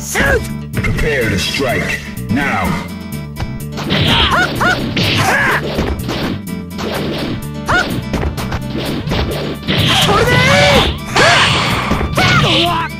Prepare to strike. Now. Let's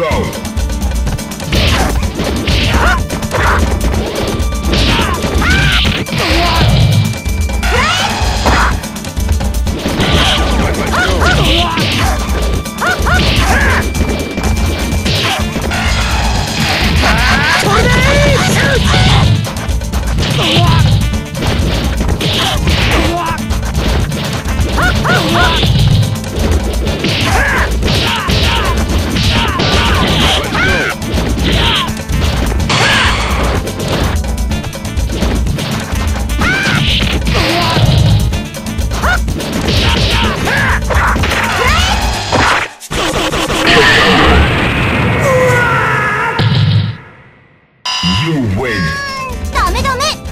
Go! ダメダメ